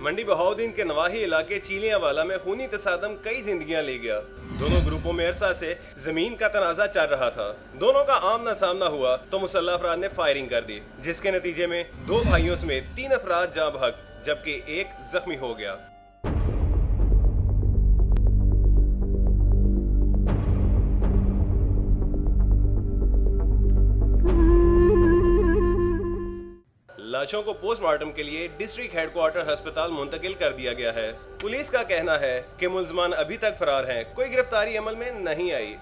मंडी बहाउद्दीन के नवाही इलाके चीलियावाला में खूनी तसादम कई जिंदगियाँ ले गया। दोनों ग्रुपों में अरसा से ज़मीन का तनाजा चल रहा था। दोनों का आमना सामना हुआ तो मुसल्ला अफराद ने फायरिंग कर दी, जिसके नतीजे में दो भाइयों समेत तीन अफराद जहाँ भाग, जबकि एक जख्मी हो गया। लाशों को पोस्टमार्टम के लिए डिस्ट्रिक्ट हेडक्वार्टर अस्पताल मुंतकिल कर दिया गया है। पुलिस का कहना है कि मुलजमान अभी तक फरार हैं, कोई गिरफ्तारी अमल में नहीं आई।